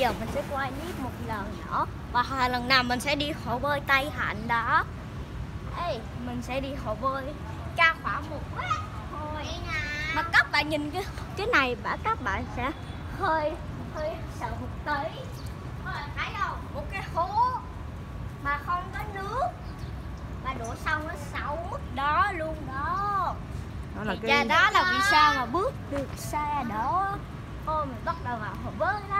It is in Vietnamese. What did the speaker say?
giờ mình sẽ quay clip một lần nữa. Và hai lần nào mình sẽ đi hồ bơi Tây Hạnh đó. Ê, mình sẽ đi hồ bơi cao khoảng một mét thôi. Mà các bạn nhìn cái cái này bà các bạn sẽ hơi hơi sợ một tí. Thấy không? Một cái hố mà không có nước. Và đổ xong nó xấu. Mức đó luôn đó. Đó là thì cái đó là vì sao mà bước được xa đó. Ôm mình bắt đầu vào hồ bơi đó.